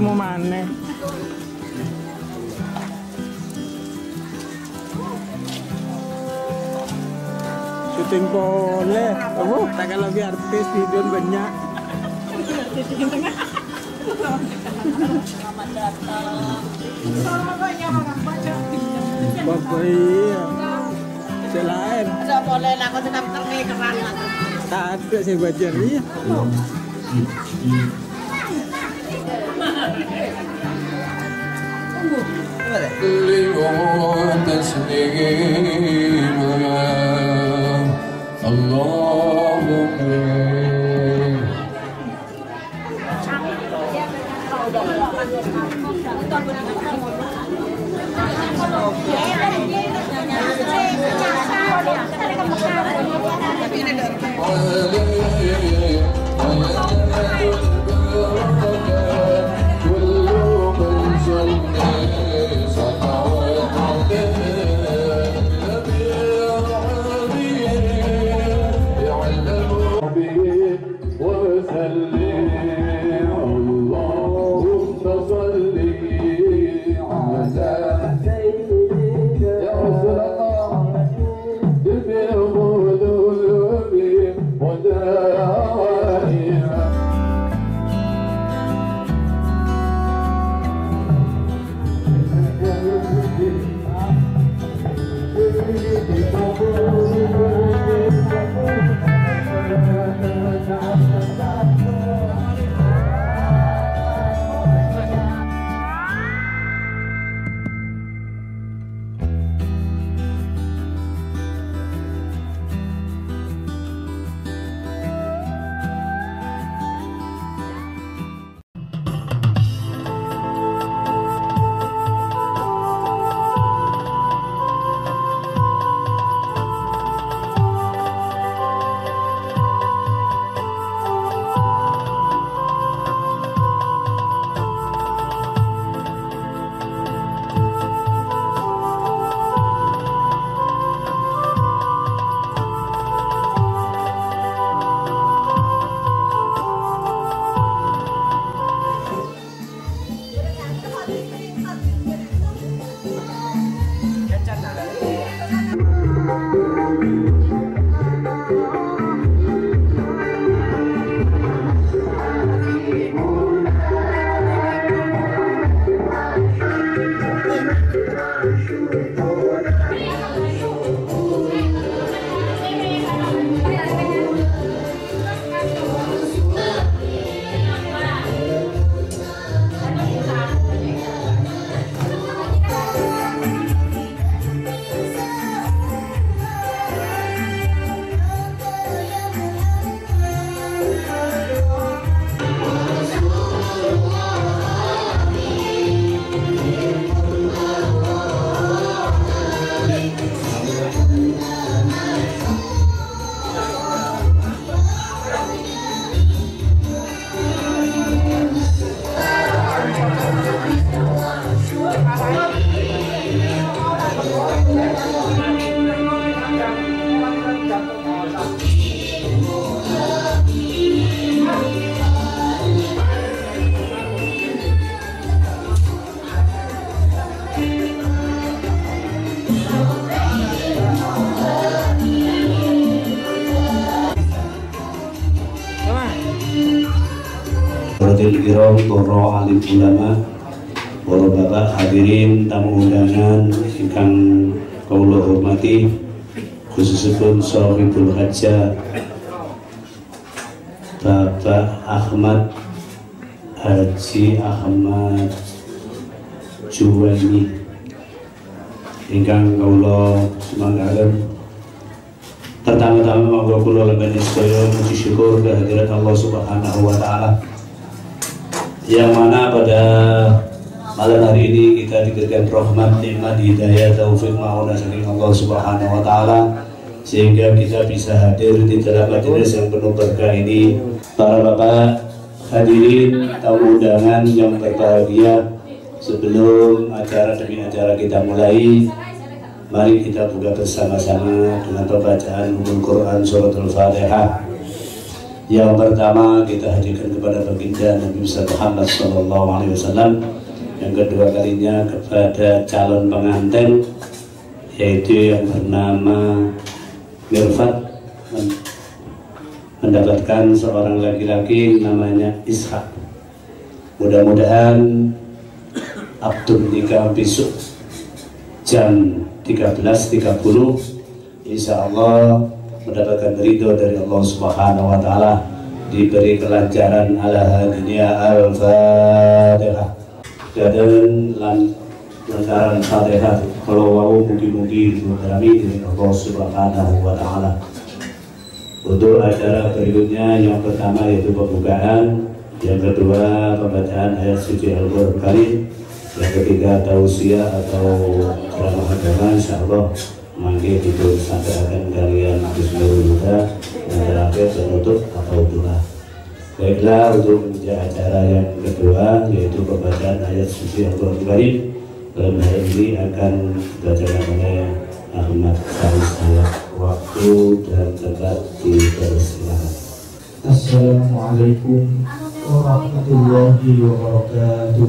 ketemu mana? Syuting boleh. Oh tak kalau lebih artis video banyak. Bapak iya. Selain Tidak boleh lah, kau tetap terkait keran lah. Tak ada saya baca iya 흘리고 있는 새내기 Rodil Kiram, Toro Alim Ulama, Para Bapak hadirin tamu undangan ingkang kula hormati khususipun Sohibul Hajjah Bapak Ahmad Haji Ahmad Juwaini ingkang kula semanggaken pertama-tama monggo kula lebani sedaya puji syukur kehadirat Allah Subhanahu wa taala yang mana pada malam hari ini kita diberikan rahmat nikmat hidayah taufik mauna saking Allah Subhanahu wa taala sehingga kita bisa hadir di dalam majelis yang penuh berkah ini. Para bapak hadirin tamu undangan yang berbahagia sebelum acara demi acara kita mulai mari kita buka bersama-sama dengan pembacaan Umul Quran surat Al-Fatihah Yang pertama kita hadirkan kepada baginda Nabi Muhammad Sallallahu Alaihi Wasallam. Yang kedua kalinya kepada calon pengantin yaitu yang bernama Mirfat mendapatkan seorang laki-laki namanya Ishak. Mudah-mudahan Abdul nikah besok jam 13.30 Insya Allah mendapatkan ridho dari Allah Subhanahu Wa Taala diberi kelancaran ala dunia al-fatihah dan lan lancaran fatihah kalau mau mugi-mugi berami dari Allah Subhanahu Wa Taala. Untuk acara berikutnya yang pertama yaitu pembukaan yang kedua pembacaan ayat suci Al-Quran yang ketiga tausiah atau ceramah agama insya Manggil itu sampaikan kalian Bismillah dan terakhir penutup atau doa baiklah untuk acara yang kedua yaitu pembacaan ayat suci Al-Quran Karim dalam hal ini akan dibacakan oleh Ahmad Hayat waktu dan tempat dipersilakan Assalamualaikum warahmatullahi wabarakatuh.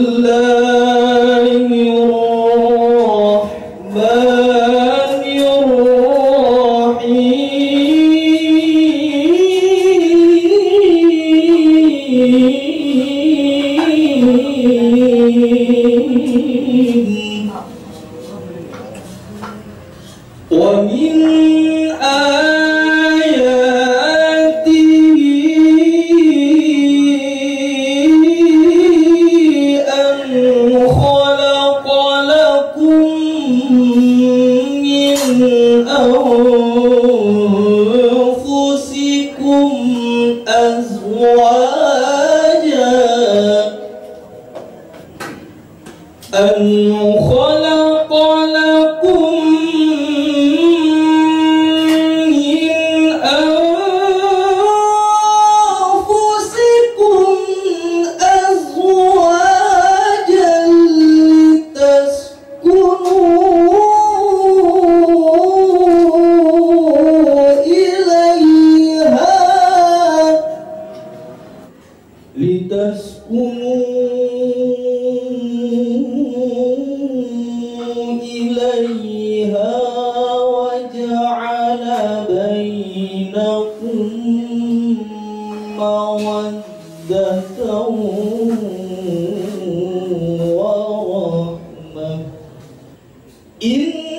إن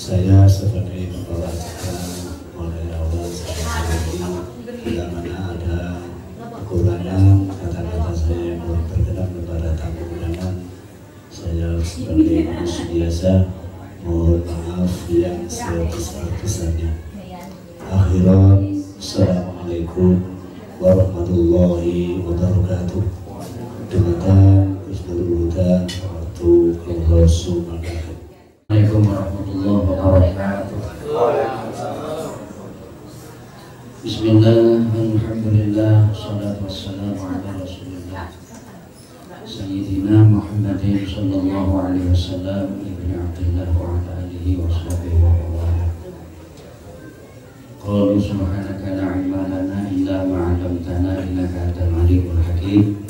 saya sebagai awal sampai ini bila mana ada kekurangan kata-kata saya yang kurang berkenan kepada tamu undangan saya sebagai manusia biasa mohon maaf yang sebesar-besarnya. Akhiran Assalamualaikum warahmatullahi wabarakatuh. Demikian Kusnul Huda waktu Allah Subhanahu Assalamualaikum warahmatullahi wabarakatuh Bismillah, Alhamdulillah, salatu wassalamu ala rasulillah سيدنا محمد صلى الله عليه وسلم ابن عبد الله وعلى آله وصحبه ومن قالوا سبحانك لا علم لنا إلا ما علمتنا إنك أنت العليم الحكيم.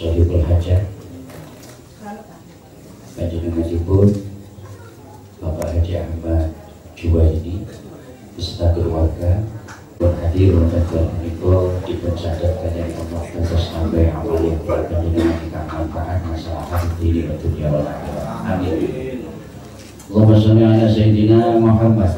Sohibul Hajat Panjenenganipun Bapak Haji Ahmad Juwaidi beserta keluarga berhadir untuk menikah dipencatatkan dari Allah atas sampai amal yang berkepentingan dengan manfaat masalah diri dan dunia. Amin. Allahumma sholli ala sayyidina Muhammad.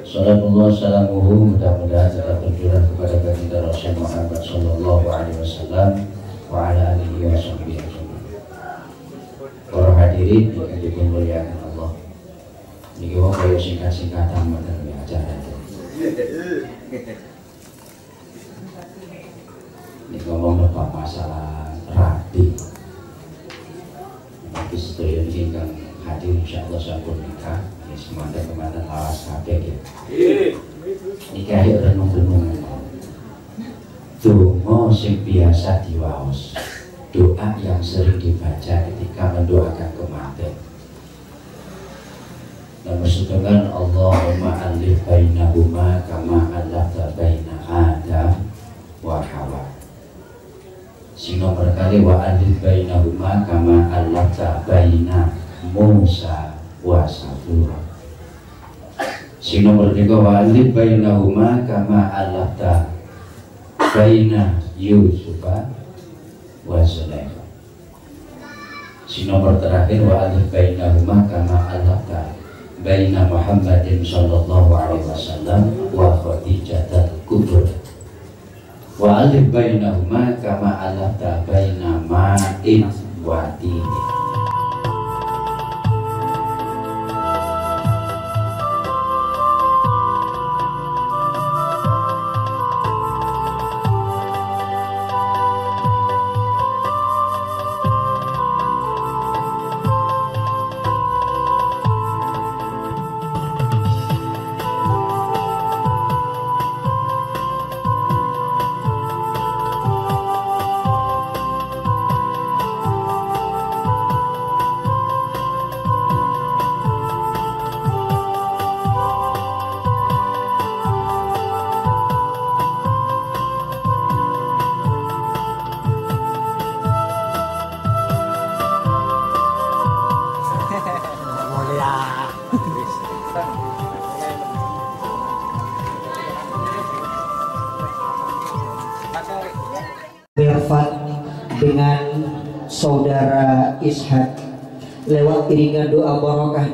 Salatullah salamuhu mudah-mudahan tetap tercurah kepada baginda Rasul Muhammad sallallahu alaihi wasallam wa ala alihi wa sahbihi ajma'in. Para hadirin yang dimuliakan Allah. Niki wong kaya singkat-singkatan mboten acara itu. Ini ngomong tentang masalah rapi. Tapi ini kan hadir insya Allah sampun nikah. Ya semangat ke mana lawas kabeh ya. Nikah ya renung-renung. Donga sing biasa diwaos. Doa yang sering dibaca ketika mendoakan kematian. Dan bersyukurkan Allahumma alif bainahuma kama alafta baina Adam wa Hawa. Sing nomor kali wa alif bainahuma kama alafta baina Musa wa Sabura. Nomor tiga wa alif bainahuma kama alafta baina Yusuf wa Sulaiman. Sing nomor terakhir wa alif bainahuma kama alafta baina Muhammadin sallallahu alaihi wasallam wa Khadijah kubur wa alif bainahuma kama alafta baina ma'in wa dini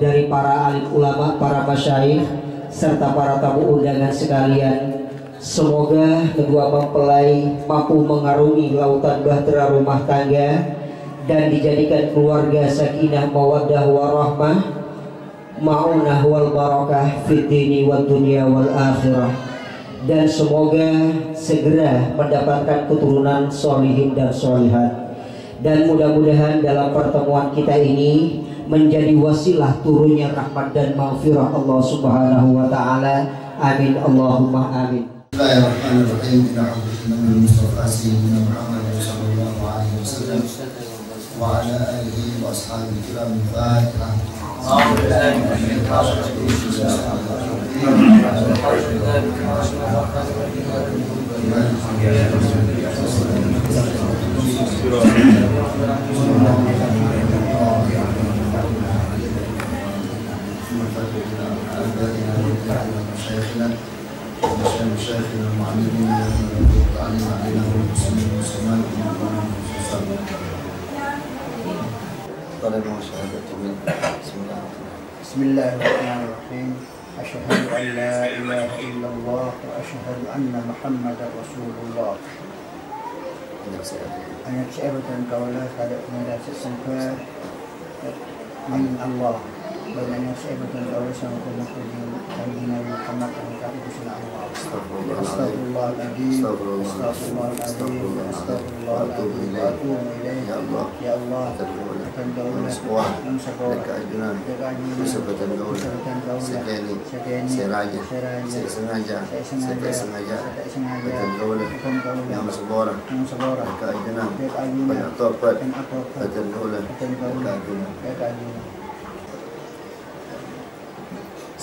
dari para alim ulama, para masyayikh serta para tamu undangan sekalian. Semoga kedua mempelai mampu mengarungi lautan bahtera rumah tangga dan dijadikan keluarga sakinah mawaddah warahmah ma'unah wal barakah fid dini wal dunia wal akhirah dan semoga segera mendapatkan keturunan solihin dan solihat dan mudah-mudahan dalam pertemuan kita ini menjadi wasilah turunnya rahmat dan maghfirah Allah Subhanahu wa taala. Amin. Allahumma amin. Bismillahirrahmanirrahim. مشايخنا مشايخنا علينا والمسلمين والمسلمات من بسم الله بسم الله الرحمن الرحيم. أشهد أن لا إله إلا الله وأشهد أن محمدا رسول الله. أنا كتابة أن لا هذا من الله. Kesehatan kaulah sama pemukulan Bagi Nabi Muhammad dan kami kusuna Allah Astagfirullahaladzim Astagfirullahaladzim Astagfirullahaladzim Wa atubu ilaih Ya Allah Ya Allah Akan kaulah Yang sekolah keajunan Keajunan kesempatan gaul Kesempatan kaulah sekali Sekali seraja Seraja saya sengaja Saya saya tak sengaja sengaja Tak sengaja Betul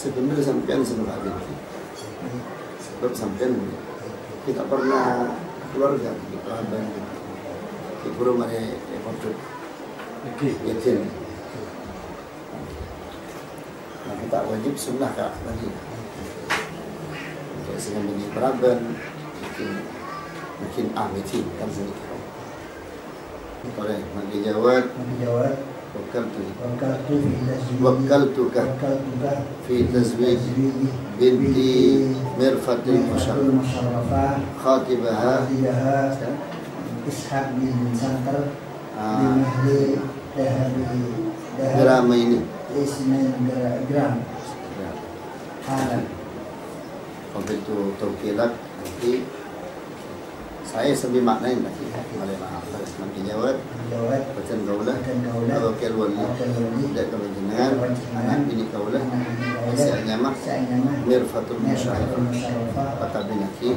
sebenarnya sampean senang ada sebab sampean kita pernah keluarga kita abang di kurung mana ekor yatim nah kita wajib sunnah kak lagi kayak sehingga menjadi peraban mungkin mungkin amiti kan sedikit oleh magi jawab Nabi jawab wakal tu Wakaltu fi tasbih Wakaltuka Wakaltuka fi tazwij binti mirfatil musyawarah Musyawarah khatibaha. Khatibaha. Ishaq bin Santar Saya sambil maknain lagi oleh maaf nanti jawab. Jawab Bacan kaulah Bacan kaulah. Wakil wali Wakil wali. Tidak kalau jenengan. Kalau. Anak bini kaulah Saya mah Sa'anyama Mirfatul Musyawarah Kata binaki.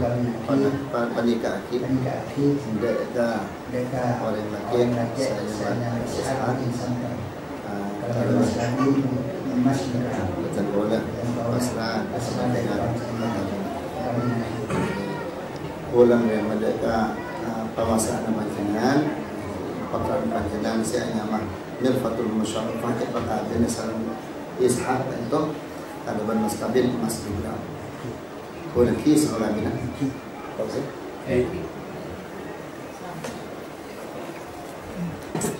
Panika aki. Panika Aki. Deka. Orang laki. Saya Santar ah, Kalau Kalau Mas lagi Mas Gram Bacan kaulah Pasrah Pasrah Dengan Pakabinaki Ulang yang mereka Pamasaan panjenengan Pakar panjenengan Saya nyamah Mirfatul musyawarah Pakai pakabin Salam Ishaq itu Ada ban mas kabil Mas Ibrahim Ulang kis Orang bina Oke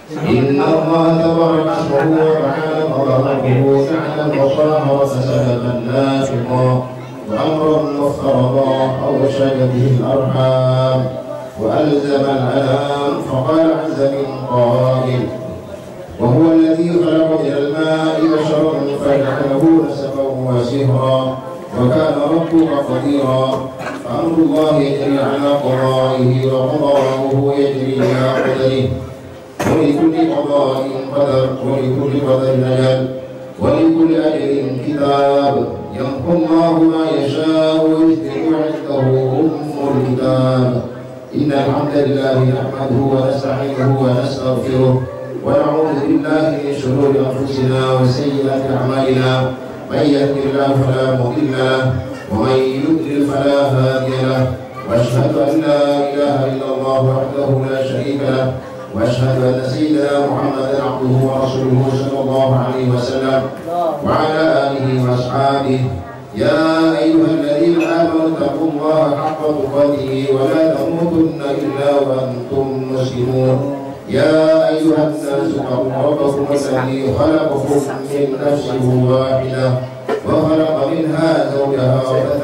إن الله تبارك اسمه وتعالى مرضه جعل البصر وفساد نافقا وأمرا مفترضا أوشك به الأرحام وألزم الأنام فقال عز من قائل وهو الذي خلق من الماء بشرا فجعله نسبا وسهرا وكان ربك قديرا فأمر الله يجري على قضائه وقضاؤه يجري على قدره. ولكل قضاء قدر ولكل قدر أجل ولكل أجل كتاب. يمحو الله ما يشاء ويثبت عنده أم الكتاب. إن الحمد لله نحمده ونستعينه ونستغفره ونعوذ بالله من شرور أنفسنا وسيئات أعمالنا. من يهد الله فلا مضل له ومن يضلل فلا هادي له. وأشهد أن لا إله إلا الله وحده لا شريك له وأشهد أن سيدنا محمدا عبده ورسوله صلى الله عليه وسلم وعلى آله وأصحابه. يا أيها الذين آمنوا اتقوا الله حق تقاته ولا تموتن إلا وأنتم مسلمون. يا أيها الناس اتقوا ربكم الذي خلقكم من نفس واحدة وخلق منها زوجها وبث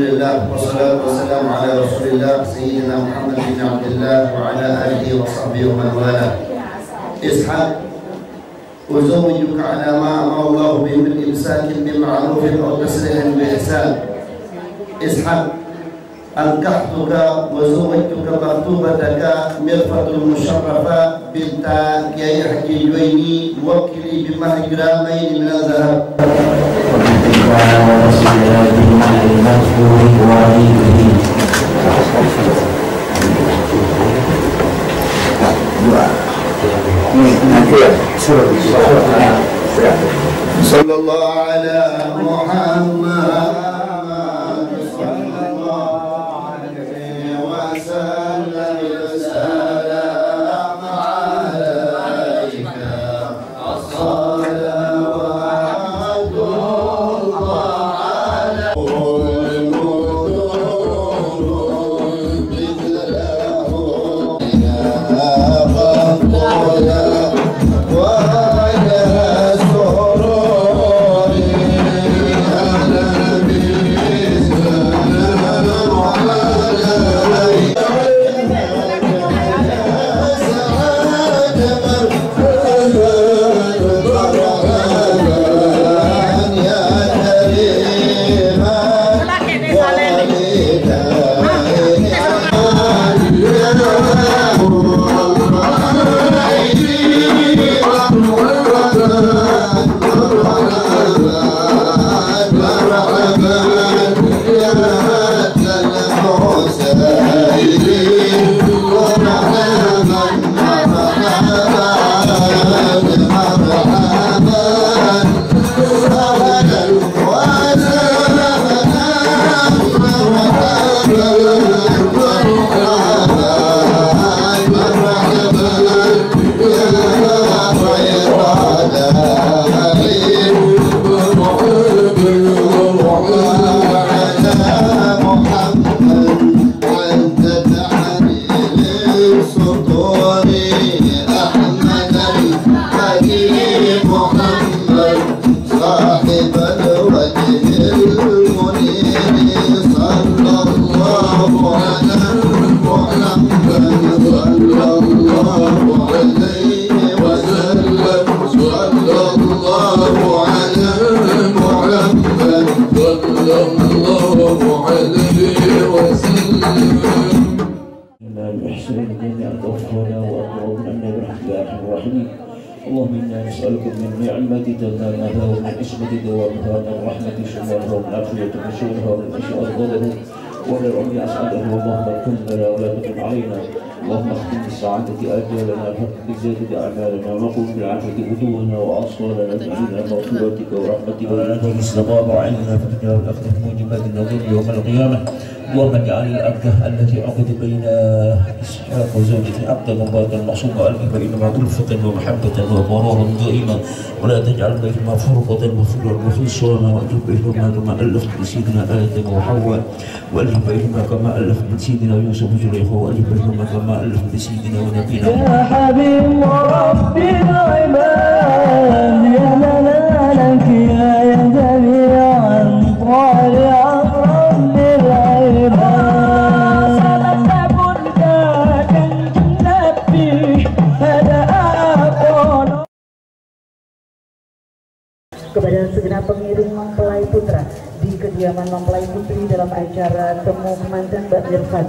الله والحمد لله والصلاة والسلام على رسول الله سيدنا محمد بن عبد الله وعلى آله وصحبه ومن والاه. إسحاق أزوجك على ما أمر الله به من إمساك بمعروف أو تسريح بإحسان. إسحاق أنكحتك وزوجتك مكتوبتك مرفة المشرفة بنت كي حجي جويني وكلي بمهجرامين من الذهب. تعالى وسيئاتنا المغفور وعيده صلى الله على محمد أسعدها اللهم كن لنا ولا تكن علينا اللهم اختم بالسعادة آجالنا وحق بالزيادة أعمالنا وقل بالعافية غدونا وأصوالنا اجعلنا مغفرتك ورحمتك. ولنا استطاب عنا في الدنيا والآخرة موجبات النظير يوم القيامة. اللهم اجعل الأبدة التي عقد بين إسحاق وزوجته عبدا مباركا معصوما ألف بينما ألفة ومحبة وقرارا دائما. ولا تجعل بينهما فرقة وفرا وفصالا وأجب بينهما كما ألفت بسيدنا آدم وحواء. وألف بينهما كما ألفت بسيدنا يوسف وزليخا وألف بينهما كما ألفت بسيدنا ونبينا يا حبيب رب العباد يا kepada segenap pengiring mempelai putra di kediaman mempelai putri dalam acara temu kemanten Mbak Mirfat.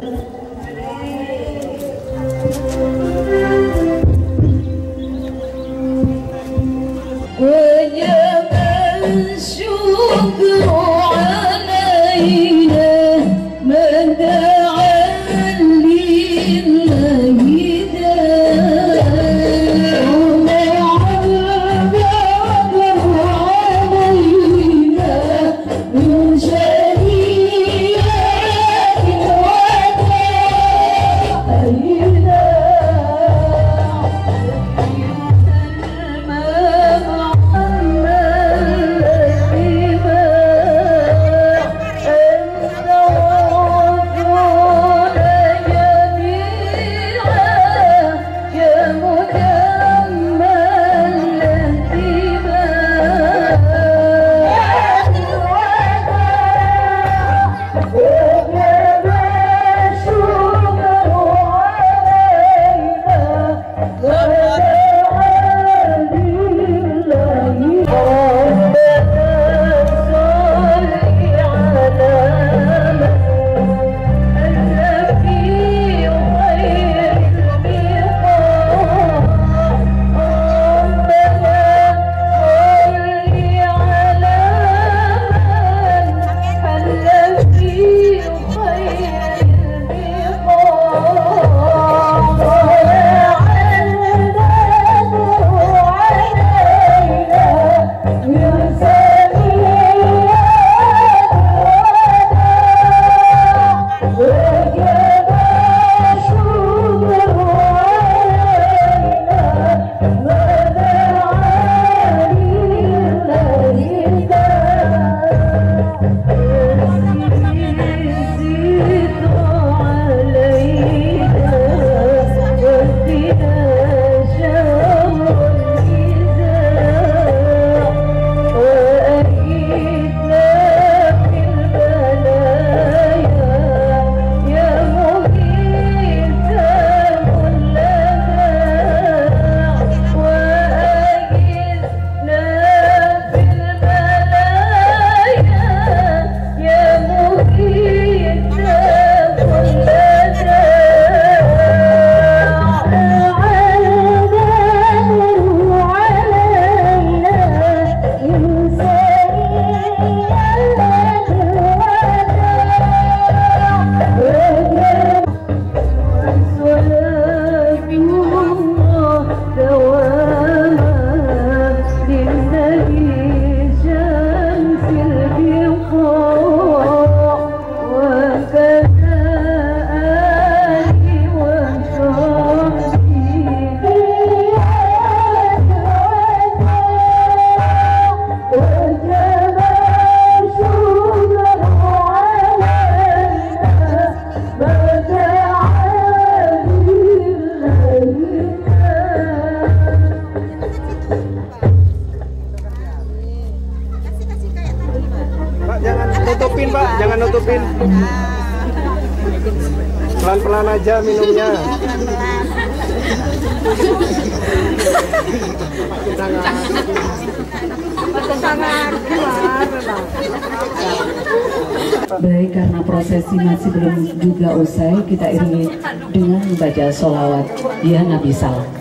nutupin pelan-pelan aja minumnya Baik karena prosesi masih belum juga usai kita iringi dengan membaca solawat ya Nabi Salam.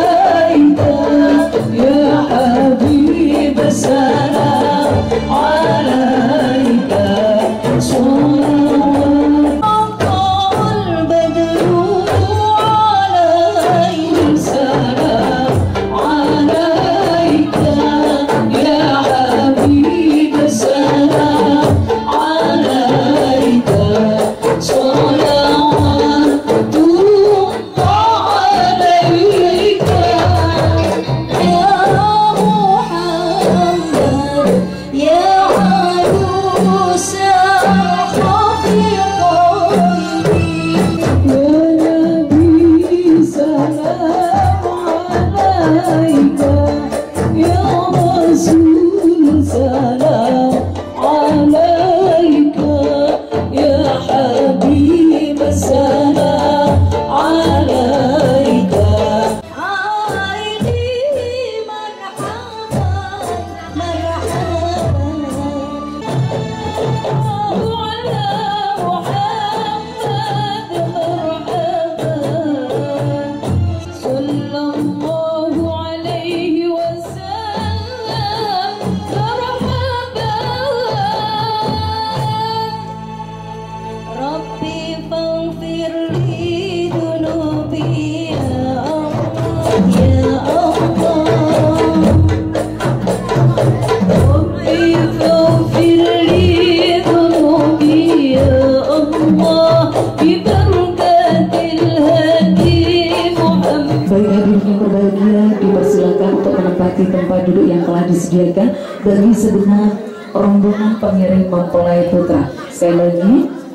disediakan bagi sebenar rombongan pengiring mempelai putra. Sekali lagi,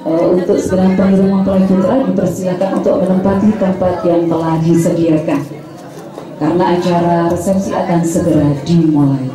uh, untuk segenap pengiring mempelai putra dipersilakan untuk menempati tempat yang telah disediakan. Karena acara resepsi akan segera dimulai.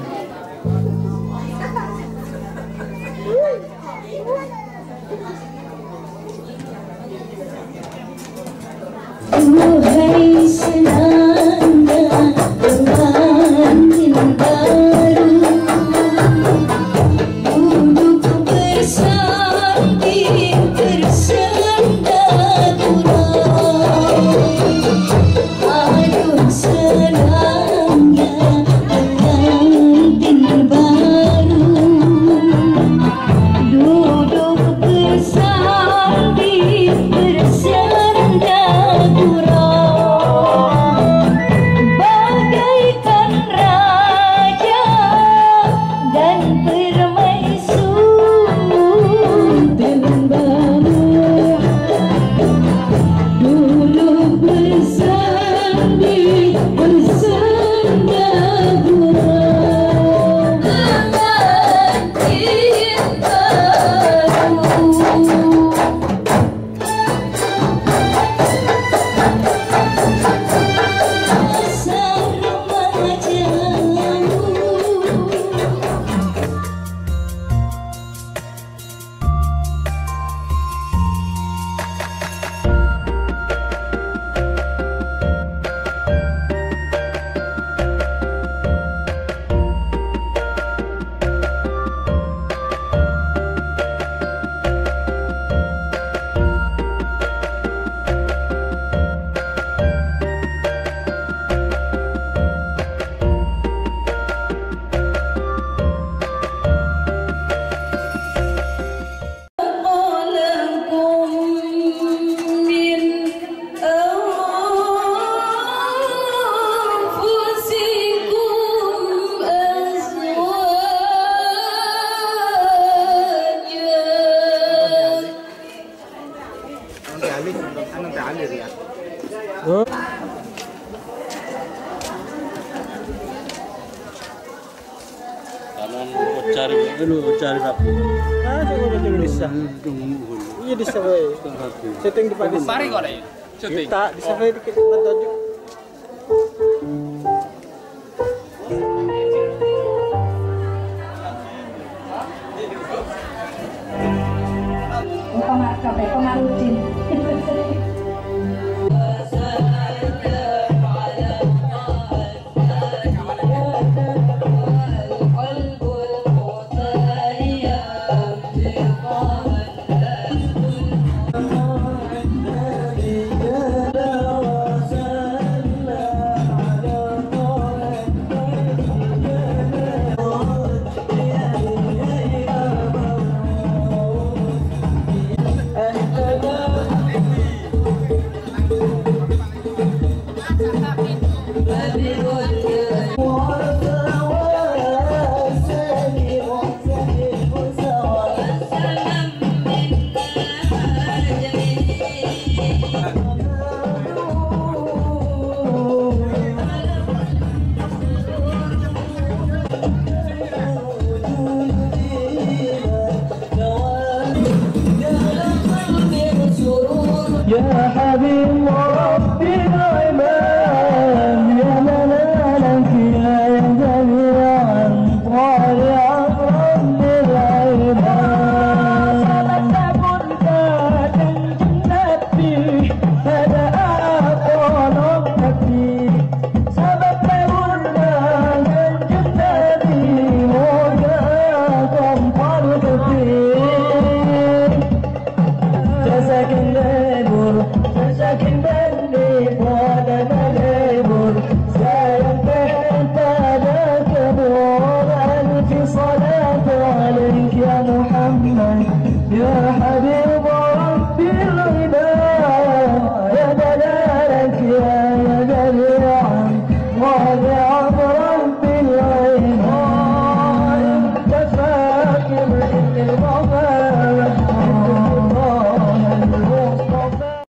syuting kita di sana oh. dikit tunjuk Pengaruh, pengaruh cinta. Ya Habib Allah.